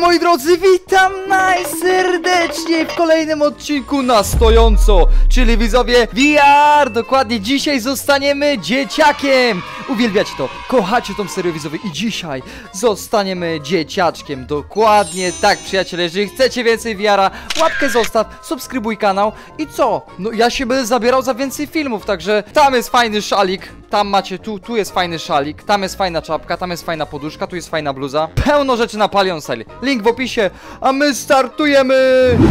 moi drodzy, witam najserdeczniej w kolejnym odcinku na stojąco, czyli widzowie VR. Dokładnie dzisiaj zostaniemy dzieciakiem. Uwielbiacie to, kochacie tą serię widzowie i dzisiaj zostaniemy dzieciaczkiem. Dokładnie tak, przyjaciele. Jeżeli chcecie więcej VR-a, łapkę zostaw, subskrybuj kanał i co? No ja się będę zabierał za więcej filmów, także tam jest fajny szalik. Tam macie, tu, tu jest fajny szalik, tam jest fajna czapka, tam jest fajna poduszka, tu jest fajna bluza. Pełno rzeczy na Palion Style. Link w opisie, a my startujemy!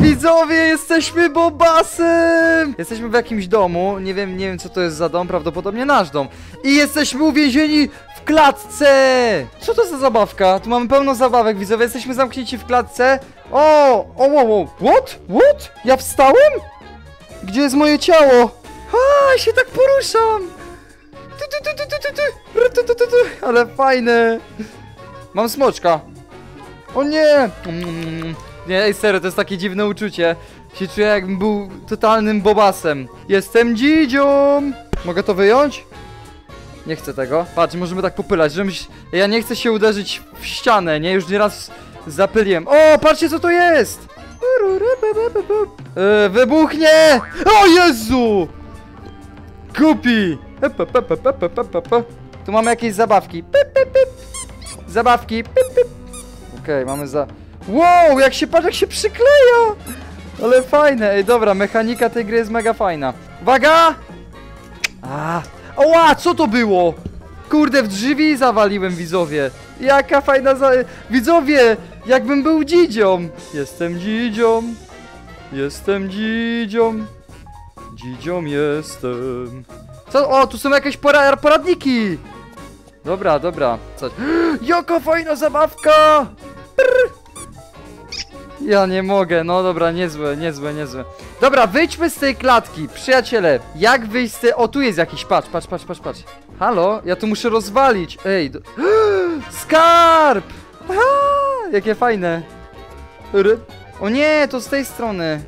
Widzowie, jesteśmy bobasem! Jesteśmy w jakimś domu, nie wiem, nie wiem co to jest za dom, prawdopodobnie nasz dom. I jesteśmy uwięzieni w klatce! Co to za zabawka? Tu mamy pełno zabawek, widzowie, jesteśmy zamknięci w klatce. O, o, wow, wow, what? What? Ja wstałem? Gdzie jest moje ciało? A, się tak poruszam! Tu, tu, tu, tu, tu, tu, tu. Ru, tu, tu, tu, tu. Ale fajne. Mam smoczka. O nie! Mm. Nie, ej, serio, to jest takie dziwne uczucie. Się czuję jakbym był totalnym bobasem. Jestem dzidzią! Mogę to wyjąć? Nie chcę tego. Patrz, możemy tak popylać, żebym... Ja nie chcę się uderzyć w ścianę, nie? Już nieraz zapyliłem. O, patrzcie co to jest! Yy, wybuchnie! O Jezu! Kupi! Ep. Tu mamy jakieś zabawki. Zabawki. Okej, mamy za... Wow, jak się patrz, jak się przykleja! Ale fajne. Ej, dobra, mechanika tej gry jest mega fajna. Uwaga! A, Oła, co to było? Kurde, w drzwi zawaliłem, widzowie. Jaka fajna za... Widzowie, jakbym był dzidzią. Jestem dzidzią. Jestem dzidzią. Dzidzią jestem. Co? O, tu są jakieś pora poradniki! Dobra, dobra. Co? Jaka fajna zabawka! Ja nie mogę, no dobra, niezłe, niezłe, niezłe. Dobra, wyjdźmy z tej klatki, przyjaciele. Jak wyjść z tej... O, tu jest jakiś, patrz, patrz, patrz, patrz, patrz. Halo? Ja tu muszę rozwalić. Ej, do... Skarb! Aha, jakie fajne. O nie, to z tej strony.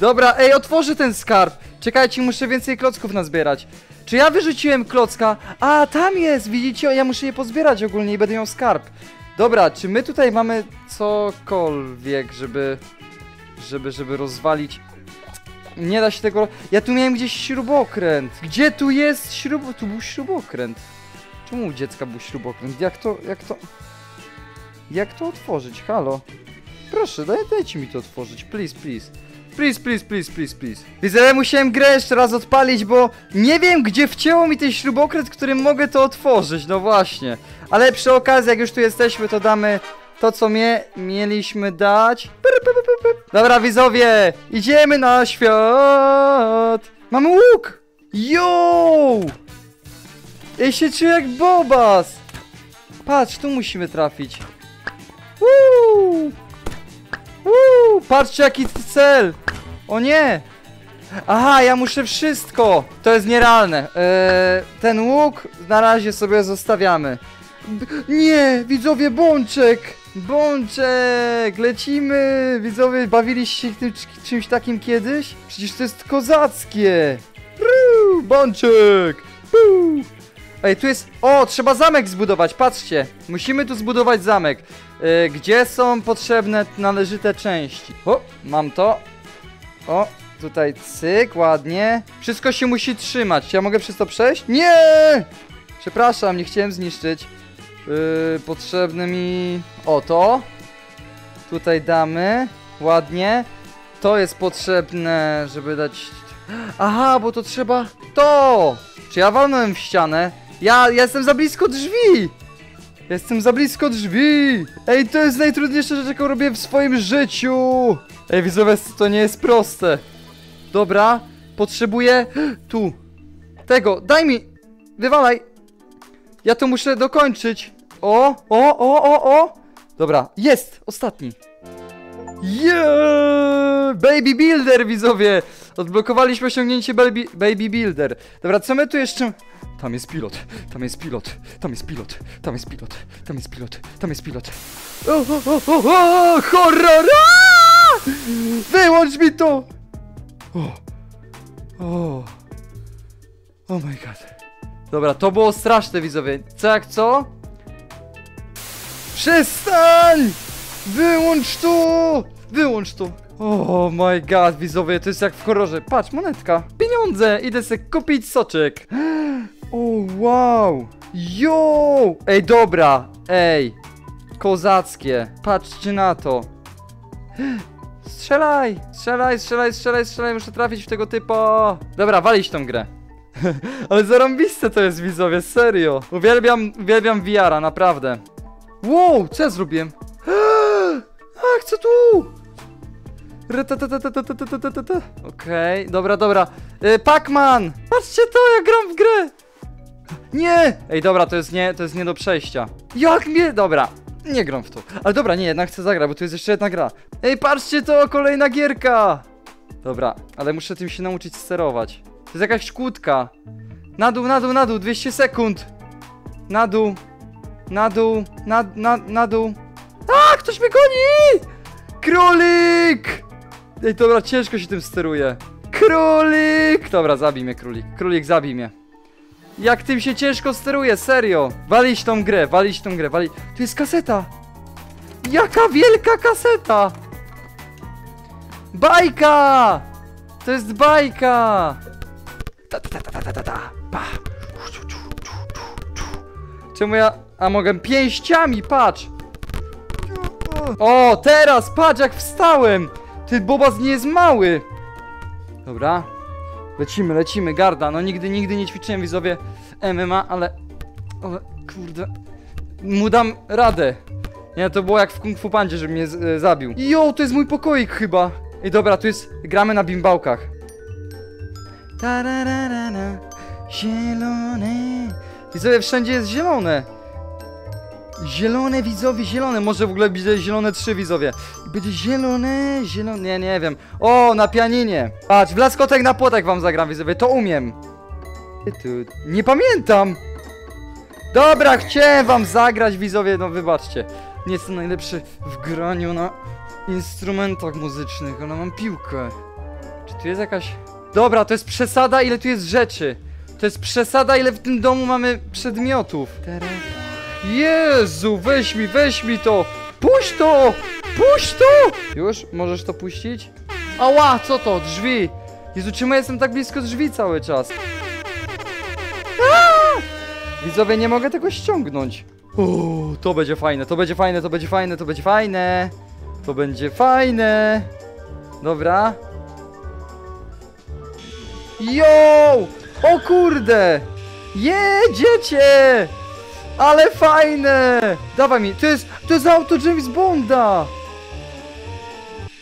Dobra, ej, otworzę ten skarb. Czekajcie, muszę więcej klocków nazbierać. Czy ja wyrzuciłem klocka? A, tam jest, widzicie? Ja muszę je pozbierać ogólnie i będę miał skarb. Dobra, czy my tutaj mamy cokolwiek, żeby... Żeby, żeby rozwalić... Nie da się tego... Ja tu miałem gdzieś śrubokręt. Gdzie tu jest śrub... Tu był śrubokręt. Czemu u dziecka był śrubokręt? Jak to... Jak to... Jak to otworzyć? Halo? Proszę, daj, dajcie mi to otworzyć. Please, please. Please, please, please, please, please. Widzę, że musiałem grę jeszcze raz odpalić, bo nie wiem, gdzie wcięło mi ten śrubokręt, którym mogę to otworzyć. No właśnie. Ale przy okazji, jak już tu jesteśmy, to damy to, co mie mieliśmy dać. Dobra, widzowie, idziemy na świat. Mamy łuk. Yo! Ja się czuję jak Bobas. Patrz, tu musimy trafić. Woo! Uuu, patrzcie jaki cel! O nie! Aha, ja muszę wszystko! To jest nierealne. Eee, ten łuk na razie sobie zostawiamy. B nie, widzowie, bączek! Bączek! Lecimy! Widzowie, bawiliście się tym, cz- czymś takim kiedyś? Przecież to jest kozackie! Ruu, bączek! Puu. Ej, tu jest... O, trzeba zamek zbudować, patrzcie. Musimy tu zbudować zamek. Y, gdzie są potrzebne należyte części? O, mam to. O, tutaj cyk, ładnie. Wszystko się musi trzymać. Ja mogę przez to przejść? Nie! Przepraszam, nie chciałem zniszczyć. Yy, potrzebne mi... O, to. Tutaj damy. Ładnie. To jest potrzebne, żeby dać... Aha, bo to trzeba... To! Czy ja walnąłem w ścianę? Ja, ja jestem za blisko drzwi! Jestem za blisko drzwi! Ej, to jest najtrudniejsza rzecz, jaką robię w swoim życiu! Ej, widzowie, to nie jest proste. Dobra, potrzebuję... Tu. Tego, daj mi! Wywalaj! Ja to muszę dokończyć. O, o, o, o, o! Dobra, jest! Ostatni. Yeah! Baby Builder, widzowie! Odblokowaliśmy osiągnięcie baby, baby Builder. Dobra, co my tu jeszcze... Tam jest pilot, tam jest pilot, tam jest pilot, tam jest pilot, tam jest pilot, tam jest pilot. Horror! Wyłącz mi to! O, o, oh my god. Dobra, to było straszne, widzowie. Co jak co? Przestań! Wyłącz to! Wyłącz to! Oh my god, widzowie, to jest jak w horrorze. Patrz, monetka. Pieniądze! Idę sobie kupić soczek. O, wow! Jo! Ej, dobra! Ej! Kozackie! Patrzcie na to! Strzelaj! Strzelaj, strzelaj, strzelaj, strzelaj! Muszę trafić w tego typa! Dobra, walić tą grę! Ale zarąbiste to jest, widzowie, serio! Uwielbiam, uwielbiam vr naprawdę! Wow, co ja zrobiłem? Ach, co tu? Okej, okay, dobra, dobra. Pac-Man! Patrzcie to, jak gram w grę! Nie! Ej, dobra, to jest nie, to jest nie do przejścia. Jak mnie? Dobra, nie gram w to. Ale dobra, nie, jednak chcę zagrać, bo tu jest jeszcze jedna gra. Ej, patrzcie to, kolejna gierka! Dobra, ale muszę tym się nauczyć sterować. To jest jakaś kłódka. Na dół, na dół, na dół, 200 sekund. Na dół. Na dół, na, na, na dół. A, ktoś mnie goni! Królik! Ej, dobra, ciężko się tym steruje. Królik! Dobra, zabij mnie, królik. Królik, zabij mnie. Jak tym się ciężko steruje, serio. Walić tą grę, walić tą grę, wali... Tu jest kaseta! Jaka wielka kaseta! Bajka! To jest bajka! Ta, ta, ta, ta, ta, ta, ta. Pa. Czemu ja... A mogę pięściami, patrz! O, teraz, patrz jak wstałem! Ty, Bobas nie jest mały! Dobra. Lecimy, lecimy, garda. No nigdy, nigdy nie ćwiczyłem widzowie MMA, ale... Ale, kurde... Mu dam radę. Nie, to było jak w Kung Fu Pandzie, żeby mnie e, zabił. Jo, to jest mój pokoik chyba. Ej, dobra, tu jest... Gramy na bimbałkach. Tarararara, zielone. Widzowie, wszędzie jest zielone. Zielone widzowie, zielone. Może w ogóle będzie zielone trzy widzowie. Będzie zielone, zielone, nie, nie wiem. O, na pianinie. Patrz, w laskotek na płotek wam zagram widzowie, to umiem. Nie pamiętam. Dobra, chciałem wam zagrać widzowie, no wybaczcie. Nie jestem najlepszy w graniu na instrumentach muzycznych, ale mam piłkę. Czy tu jest jakaś... Dobra, to jest przesada, ile tu jest rzeczy. To jest przesada, ile w tym domu mamy przedmiotów. Teraz... Jezu, weź mi, weź mi to! Puść to! Puść to! Już? Możesz to puścić? Ała, co to? Drzwi! Jezu, czemu jestem tak blisko drzwi cały czas? Aaa! Widzowie, nie mogę tego ściągnąć. O, to będzie fajne, to będzie fajne, to będzie fajne, to będzie fajne. To będzie fajne. Dobra. Yo! O kurde! Jedziecie! Ale fajne! Dawaj mi, to jest, to jest auto James Bonda!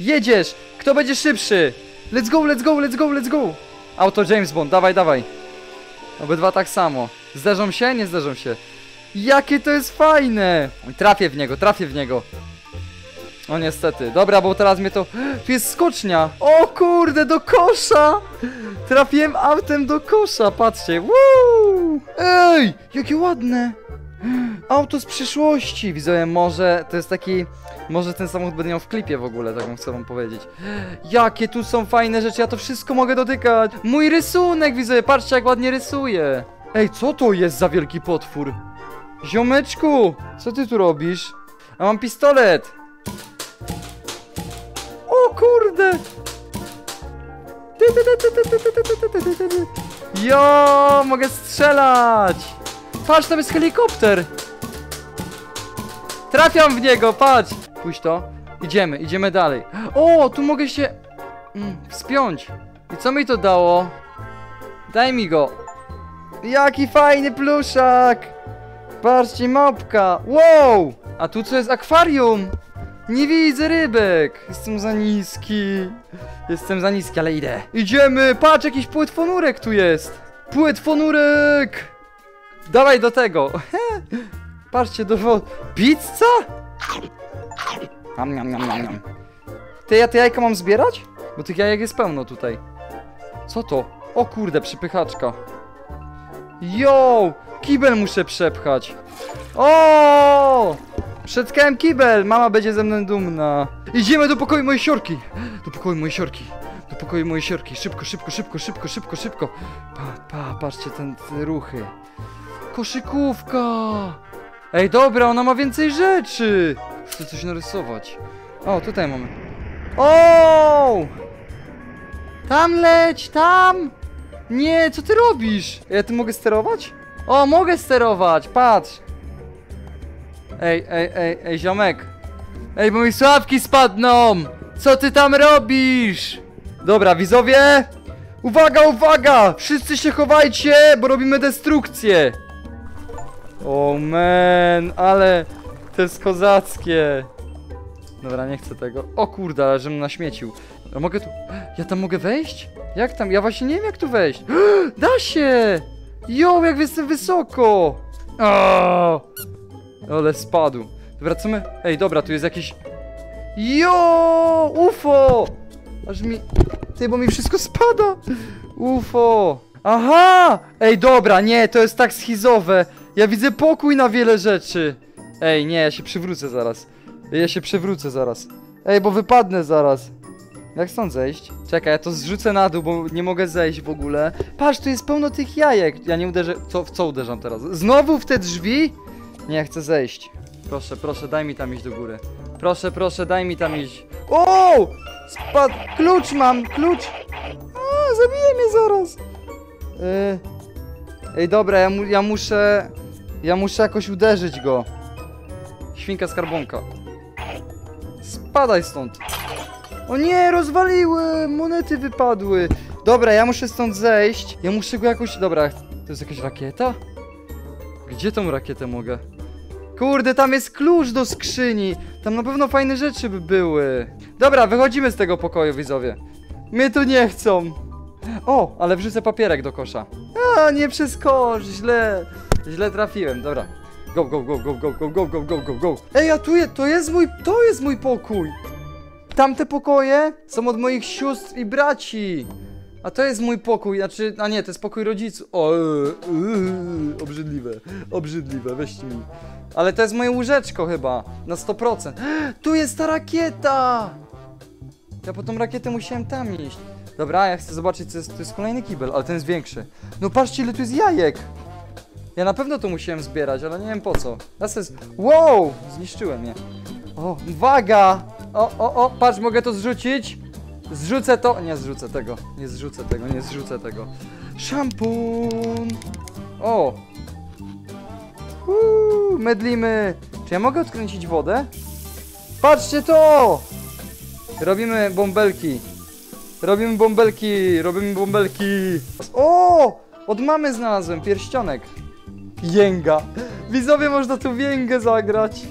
Jedziesz! Kto będzie szybszy? Let's go, let's go, let's go, let's go! Auto James Bond, dawaj, dawaj. Obydwa tak samo. Zderzą się? Nie zderzą się. Jakie to jest fajne! Trafię w niego, trafię w niego. O niestety. Dobra, bo teraz mnie to... Tu jest skocznia! O kurde, do kosza! Trafiłem autem do kosza, patrzcie. Woo! Ej, jakie ładne! Auto z przyszłości! Widzowie, może to jest taki... Może ten samochód będę miał w klipie w ogóle, taką chcę wam powiedzieć. Jakie tu są fajne rzeczy, ja to wszystko mogę dotykać! Mój rysunek, widzę. patrzcie jak ładnie rysuję! Ej, co to jest za wielki potwór? Ziomeczku, co ty tu robisz? A mam pistolet! O kurde! Ja, mogę strzelać! Patrz, tam jest helikopter! Trafiam w niego, patrz! Pójdź to. Idziemy, idziemy dalej. O, tu mogę się mm, wspiąć. I co mi to dało? Daj mi go. Jaki fajny pluszak! Patrzcie, małpka! Wow! A tu co jest akwarium? Nie widzę rybek! Jestem za niski. Jestem za niski, ale idę. Idziemy! Patrz, jakiś płetwonurek tu jest! Płetwonurek! Dawaj do tego! Patrzcie, do wody. Pizza? Am, niam, niam, niam, niam. Ty, ja te jajka mam zbierać? Bo tych jajek jest pełno tutaj. Co to? O kurde, przypychaczka. Yo! Kibel muszę przepchać. O! Przetkałem kibel! Mama będzie ze mną dumna. Idziemy do pokoju mojej siorki. Do pokoju mojej siorki. Do pokoju mojej siorki. Szybko, szybko, szybko, szybko, szybko, szybko. Pa, pa, patrzcie ten, te ruchy. Koszykówka! Ej, dobra, ona ma więcej rzeczy! Chcę coś narysować. O, tutaj mamy. O! Tam leć, tam! Nie, co ty robisz? Ja ty mogę sterować? O, mogę sterować, patrz! Ej, ej, ej, ej, ziomek! Ej, bo mi sławki spadną! Co ty tam robisz? Dobra, widzowie! Uwaga, uwaga! Wszyscy się chowajcie, bo robimy destrukcję! O man, ale to jest kozackie. Dobra, nie chcę tego. O kurde, ale żebym naśmiecił. A mogę tu... Ja tam mogę wejść? Jak tam? Ja właśnie nie wiem jak tu wejść. Da się! Jo, jak jestem wysoko! O! Ale spadł. Dobra, co my... Ej, dobra, tu jest jakieś... Jo! UFO! Aż mi... Ty, bo mi wszystko spada! UFO! Aha! Ej, dobra, nie, to jest tak schizowe. Ja widzę pokój na wiele rzeczy. Ej, nie, ja się przywrócę zaraz. Ja się przewrócę zaraz. Ej, bo wypadnę zaraz. Jak stąd zejść? Czekaj, ja to zrzucę na dół, bo nie mogę zejść w ogóle. Patrz, tu jest pełno tych jajek. Ja nie uderzę. Co, w co uderzam teraz? Znowu w te drzwi? Nie, chcę zejść. Proszę, proszę, daj mi tam iść do góry. Proszę, proszę, daj mi tam iść. O! Spadł. Klucz mam, klucz. A, zabije mnie zaraz. Yy. Ej, dobra, ja, mu, ja muszę... Ja muszę jakoś uderzyć go. Świnka skarbonka. Spadaj stąd. O nie, rozwaliłem! Monety wypadły. Dobra, ja muszę stąd zejść. Ja muszę go jakoś... Dobra, to jest jakaś rakieta? Gdzie tą rakietę mogę? Kurde, tam jest klucz do skrzyni. Tam na pewno fajne rzeczy by były. Dobra, wychodzimy z tego pokoju, widzowie. Mnie tu nie chcą. O, ale wrzucę papierek do kosza. A, nie przeskocz, źle. Źle trafiłem, dobra. Go, go, go, go, go, go, go, go, go, go, go. Ej, a tu je, to jest mój, to jest mój pokój. Tamte pokoje są od moich sióstr i braci. A to jest mój pokój, znaczy, a nie, to jest pokój rodziców. O, yy, obrzydliwe, obrzydliwe, weźcie mi. Ale to jest moje łóżeczko chyba, na 100%. Tu jest ta rakieta! Ja po tą rakietę musiałem tam iść. Dobra, ja chcę zobaczyć, co jest, to jest kolejny kibel, ale ten jest większy. No patrzcie, ile tu jest jajek! Ja na pewno to musiałem zbierać, ale nie wiem po co. Teraz jest... Wow! Zniszczyłem je. O, uwaga! O, o, o, patrz, mogę to zrzucić. Zrzucę to. Nie zrzucę tego. Nie zrzucę tego, nie zrzucę tego. Szampun! O! Uuu, medlimy. Czy ja mogę odkręcić wodę? Patrzcie to! Robimy bąbelki. Robimy bąbelki, robimy bąbelki. O! Od mamy znalazłem pierścionek. Jęga. Widzowie, można tu więgę zagrać.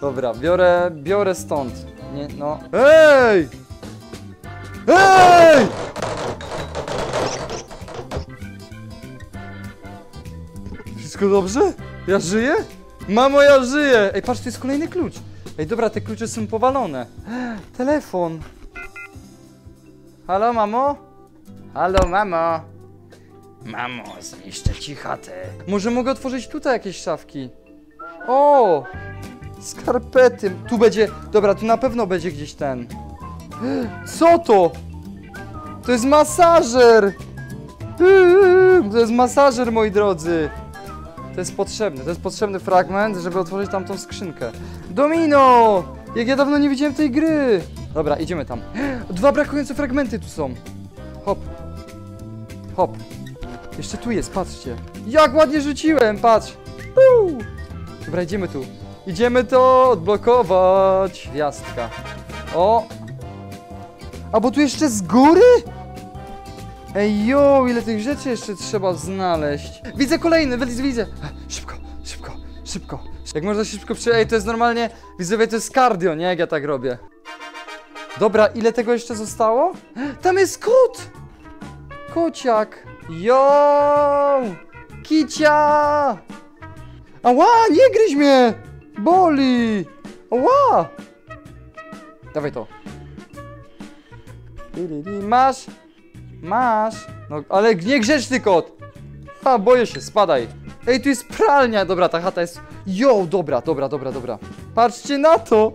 Dobra, biorę, biorę stąd. Nie, no. Ej! Ej! Wszystko dobrze? Ja żyję? Mamo, ja żyję! Ej, patrz, tu jest kolejny klucz. Ej, dobra, te klucze są powalone. Telefon. Halo, mamo? Halo, mamo? Mamo, zniszczę ci chatę. Może mogę otworzyć tutaj jakieś szafki? O! Skarpety. Tu będzie. Dobra, tu na pewno będzie gdzieś ten. Co to? To jest masażer! To jest masażer, moi drodzy. To jest potrzebny, to jest potrzebny fragment, żeby otworzyć tamtą skrzynkę. Domino! Jak ja dawno nie widziałem tej gry! Dobra, idziemy tam. Dwa brakujące fragmenty tu są. Hop. Hop. Jeszcze tu jest, patrzcie. Jak ładnie rzuciłem, patrz. Uuu. Dobra, idziemy tu. Idziemy to odblokować. Gwiazdka. O! A bo tu jeszcze z góry? Ej, jo, ile tych rzeczy jeszcze trzeba znaleźć. Widzę kolejny, widzę, widzę. Szybko, szybko, szybko. Jak można się szybko przy... Ej, to jest normalnie... Widzowie, to jest cardio, nie? Jak ja tak robię. Dobra, ile tego jeszcze zostało? Tam jest kot! Kociak. Jo! Kicia! Ała, nie gryź mnie! Boli! Ała! Dawaj to. Masz! Masz! No, ale niegrzeczny kot! A, boję się, spadaj. Ej, tu jest pralnia! Dobra, ta chata jest... Jo, dobra, dobra, dobra, dobra. Patrzcie na to!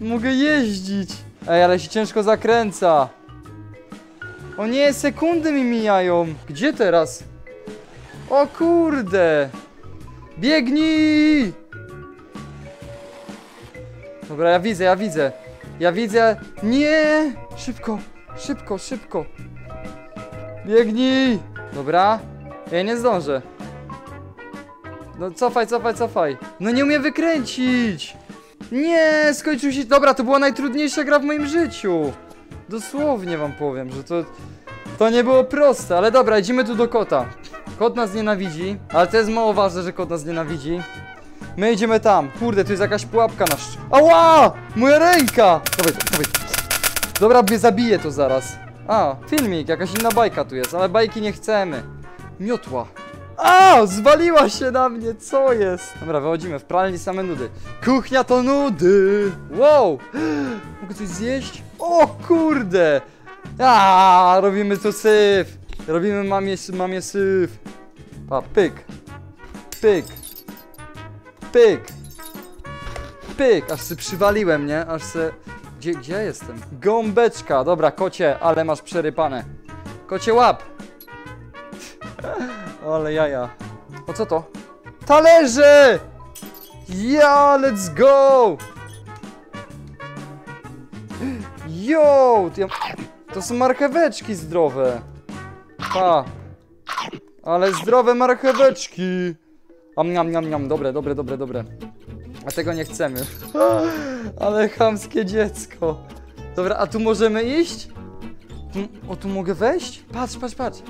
Mogę jeździć. Ej, ale się ciężko zakręca. O nie, sekundy mi mijają. Gdzie teraz? O kurde! Biegnij! Dobra, ja widzę, ja widzę. Ja widzę. Nie! Szybko, szybko, szybko. Biegnij! Dobra. Ja nie zdążę. No cofaj, cofaj, cofaj. No nie umiem wykręcić. Nie, skończył się. Dobra, to była najtrudniejsza gra w moim życiu. Dosłownie wam powiem, że to. To nie było proste, ale dobra, idziemy tu do kota. Kot nas nienawidzi, ale to jest mało ważne, że kot nas nienawidzi. My idziemy tam. Kurde, tu jest jakaś pułapka na szcz... Ała! Moja ręka! Dobra, mnie zabije to zaraz. A, filmik, jakaś inna bajka tu jest, ale bajki nie chcemy. Miotła. A, zwaliła się na mnie, co jest? Dobra, wychodzimy, w pralni same nudy. Kuchnia to nudy! Wow! Mogę coś zjeść? O kurde! A, robimy tu syf! Robimy mamie, mamie syf. Pa, pyk. Pyk. Pyk. Pyk, aż se przywaliłem, nie? Aż se... Gdzie, gdzie jestem? Gąbeczka, dobra, kocie, ale masz przerypane. Kocie łap! Ale jaja. O co to? Talerze! Ja, let's go! Yo! To, są marcheweczki zdrowe. Pa. Ale zdrowe marcheweczki. Am, niam, niam, niam. Dobre, dobre, dobre, dobre. A tego nie chcemy. Ale chamskie dziecko. Dobra, a tu możemy iść? Tu, o, tu mogę wejść? Patrz, patrz, patrz.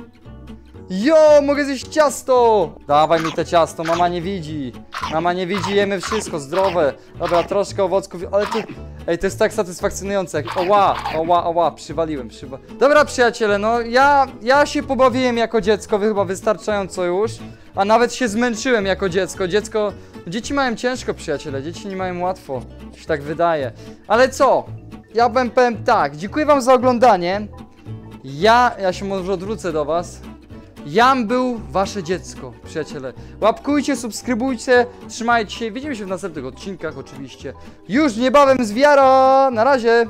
Jo, mogę zjeść ciasto! Dawaj mi te ciasto, mama nie widzi. Mama nie widzi, jemy wszystko, zdrowe. Dobra, troszkę owocków, ale ty... Ej, to jest tak satysfakcjonujące. jak- Oła, oła, oła, przywaliłem, przywa... Dobra, przyjaciele, no ja, ja się pobawiłem jako dziecko, wy chyba wystarczająco już. A nawet się zmęczyłem jako dziecko. Dziecko... Dzieci mają ciężko, przyjaciele, dzieci nie mają łatwo. Się tak wydaje. Ale co? Ja bym powiem tak, dziękuję wam za oglądanie. Ja, ja się może odwrócę do was. Jam był wasze dziecko, przyjaciele. Łapkujcie, subskrybujcie, trzymajcie się. Widzimy się w następnych odcinkach oczywiście. Już niebawem z wiara. Na razie.